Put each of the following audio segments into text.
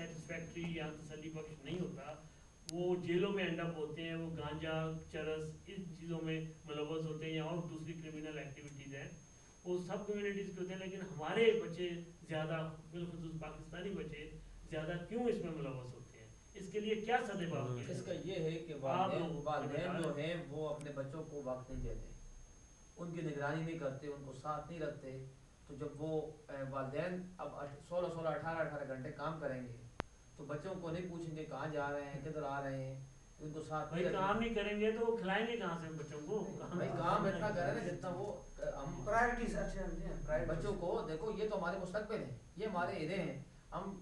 Satisfactory या तसली बख्श नहीं होता वो जेलों में एंड अप होते हैं वो गांजा चरस इन चीज़ों में मुलवस होते हैं या और दूसरी क्रिमिनल एक्टिविटीज़ हैं। वो सब कम्युनिटीज़ के होते हैं लेकिन हमारे बच्चे ज़्यादा बिलखसूस पाकिस्तानी बच्चे ज़्यादा क्यों इसमें मुलवस होते हैं? इसके लिए क्या सदेबाब किया इसका? ये है कि वालिदैन बता जो हैं वो अपने बच्चों को वक्त नहीं देते। उनकी निगरानी नहीं करते उनको साथ नहीं रखते। तो जब वो वालिदैन अब सोलह सोलह अठारह अठारह घंटे काम करेंगे तो बच्चों को नहीं पूछेंगे कहाँ जा रहे हैं किधर आ रहे हैं उनको साथ भाई नहीं काम नहीं करेंगे तो वो खिलाएँगे कहाँ से बच्चों को? भाई काम इतना करें ना जितना वो हम प्रायोरिटीज अच्छे बच्चों को देखो ये तो हमारे मुस्तकबिल है ये हमारे हीरे हैं। हम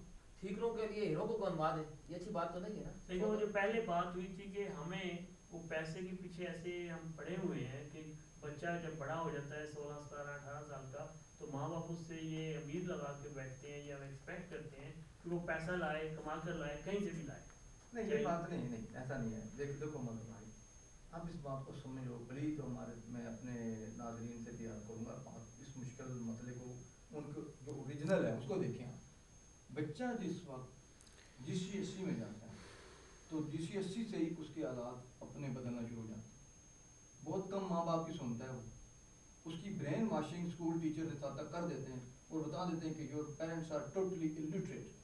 ठीकरों के लिए हीरो को बनवा दें ये अच्छी बात तो नहीं है ना। देखो जो पहले बात हुई थी कि हमें वो पैसे के पीछे ऐसे हम पड़े हुए हैं कि बच्चा जब बड़ा हो जाता है सोलह सत्रह अठारह साल का तो माँ बाप उससे ये उम्मीद लगा के बैठते हैं या एक्सपेक्ट करते हैं कि वो पैसा लाए कमा कर लाए कहीं से भी लाए। नहीं ये बात नहीं नहीं ऐसा नहीं है। देख देखो मगर भाई आप इस बात को समझ लो प्लीज़ तो हमारे मैं अपने नाजरीन से तैयार करूँगा। बात इस मुश्किल मसले को उनको जो ओरिजिनल है उसको देखें आप। बच्चा जिस वक्त जिस सी में जाता है तो जिस से ही उसके हालात अपने बदलना शुरू हो जाते हैं। बहुत कम माँ बाप की सुनता है वो। उसकी ब्रेन वॉशिंग स्कूल टीचर के साथ तक कर देते हैं और बता देते हैं कि your parents are totally illiterate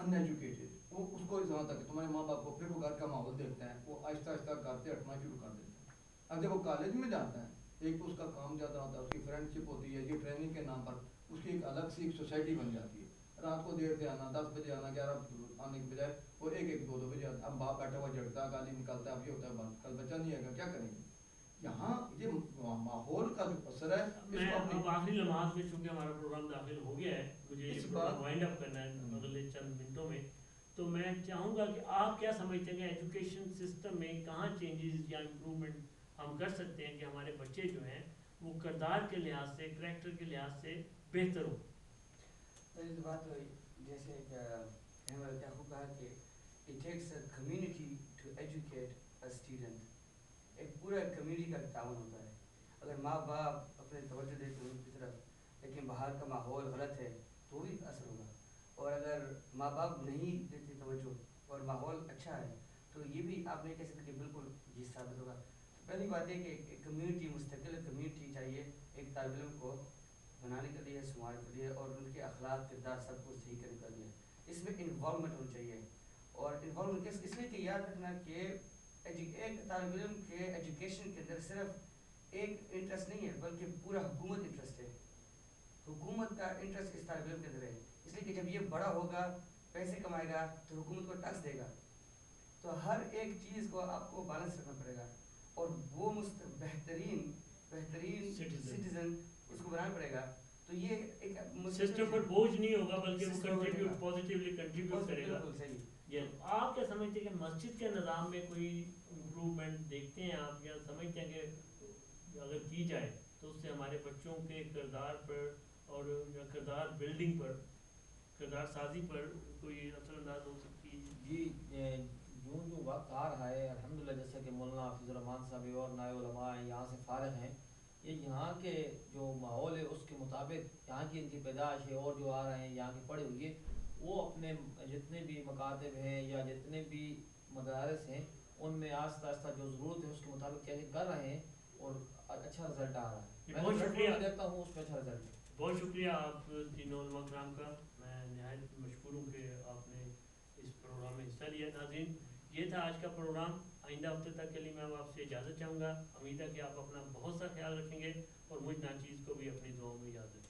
uneducated वो उसको जहाँ तक तुम्हारे माँ बाप को फिर वो घर का माहौल देखते हैं वो आहिस्ता आहिस्ता घर से हटना शुरू कर देते हैं। अब जब वो कॉलेज में जाता है एक तो उसका काम ज़्यादा होता है उसकी फ्रेंडशिप होती है ये ट्रेनिंग के नाम पर उसकी एक अलग सी एक सोसाइटी बन जाती है। रात को देर से आना दस बजे आना ग्यारह आने के बजाय वो एक एक दो दो बजे आता अब बाप बैठा हुआ झड़ता गाली निकालता है अब ये होता है बात कल बच्चा नहीं आएगा क्या करेंगे? यहाँ ये माहौल का जो असर है इसको अपनी आखिरी लम्हात में चूँकि हमारा प्रोग्राम दाखिल हो गया है मुझे ये इस बात- वाइंड अप करना है। अगले चंद मिनटों में। तो मैं चाहूँगा कि आप क्या समझते हैं एजुकेशन सिस्टम में कहाँ चेंजेस या इम्प्रूवमेंट हम कर सकते हैं कि हमारे बच्चे जो हैं वो करदार के लिहाज से करेक्टर के लिहाज से बेहतर हो? पहली तो बात जैसे कहा कि it takes a community to educate a student एक पूरा कम्युनिटी का ताउन होता है। अगर माँ बाप अपने तवज्जो देते हैं उनकी तरफ़ लेकिन बाहर का माहौल गलत है तो भी असर होगा। और अगर माँ बाप नहीं देते तवज्जो और माहौल अच्छा है तो ये भी आप नहीं कह सकते बिल्कुल ये साबित होगा। तो पहली बात है कि एक कम्युनिटी मुस्तकिल कम्युनिटी चाहिए, एक तालब को बनाने के लिए संभालने के लिए और उनके अखलाक, किरदार सब कुछ सही करने के लिए। इसमें इन्वॉल्वमेंट होनी चाहिए। और इन्वॉलमेंट इसलिए कि याद रखना कि एक तालब इल्म के एजुकेशन के अंदर सिर्फ़ एक इंटरेस्ट नहीं है, बल्कि पूरा हुकूमत इंटरेस्ट हुकूमत का इंटरेस्ट इस तालब इल्म के अंदर है। इसलिए कि जब ये बड़ा होगा पैसे कमाएगा तो हुकूमत को टैक्स देगा। तो हर एक चीज़ को आपको बैलेंस रखना पड़ेगा। और वो मुस्त बेहतरीन बेहतरीन सिटीजन उसको बनाना पड़ेगा। तो ये एक सिस्टम पर बोझ नहीं होगा बल्कि वो कंट्रीब्यूट पॉजिटिवली कंट्रीब्यूट करेगा। सही। ये आप क्या समझते हैं कि मस्जिद के निज़ाम में कोई इम्प्रूवमेंट देखते हैं आप या समझते हैं कि अगर की जाए तो उससे हमारे बच्चों के किरदार पर और या किरदार बिल्डिंग पर किरदार साजी पर कोई असरअंदाज हो सकती है। जी यूँ जो वक्त आ रहा है अल्हम्दुलिल्लाह जैसे कि मौलाना हाफिज़ुररहमान साहब और नाय उलमा हैं यहाँ से फारग हैं ये यहाँ के जो माहौल है उसके मुताबिक यहाँ की इनकी पैदाश है और जो आ रहे हैं यहाँ के पढ़े हुए वो अपने जितने भी मकातब हैं या जितने भी मदारस हैं उनमें आस्ता आस्ता जो ज़रूरत है उसके मुताबिक चेंज कर रहे हैं और अच्छा रिज़ल्ट आ रहा है। जो में देखता हूँ उसमें अच्छा रिज़ल्ट है। बहुत शुक्रिया आप तीनों कराम का। मैं नहायत मशहूर हूँ कि आपने इस प्रोग्राम में हिस्सा लिया। नाजीन ये था आज का प्रोग्राम आइंदा हफ़्ते तक के लिए मैं आपसे इजाज़त चाहूँगा। उम्मीद है कि आप अपना बहुत सा ख्याल रखेंगे और मुझ नाचीज़ को भी अपनी दुआओं में रखेंगे